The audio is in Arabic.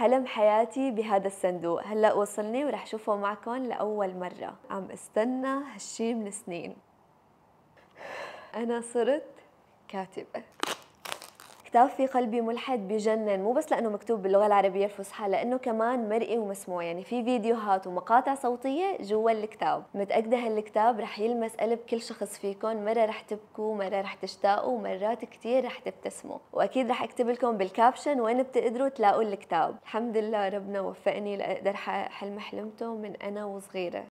حلم حياتي بهذا الصندوق. هلأ وصلني ورح شوفه معكم لأول مرة. عم استنى هالشي من سنين. أنا صرت كاتبة. كتاب في قلبي ملحد بجنن مو بس لأنه مكتوب باللغة العربية الفصحى لأنه كمان مرئي ومسموع. يعني في فيديوهات ومقاطع صوتية جوا الكتاب. متأكدة هالكتاب رح يلمس قلب كل شخص فيكم مرة رح تبكوا مرة رح تشتاقوا ومرات كثير رح تبتسموا. وأكيد رح أكتب لكم بالكابشن وين بتقدروا تلاقوا الكتاب. الحمد لله ربنا وفقني لأقدر حلم حلمته من أنا وصغيرة.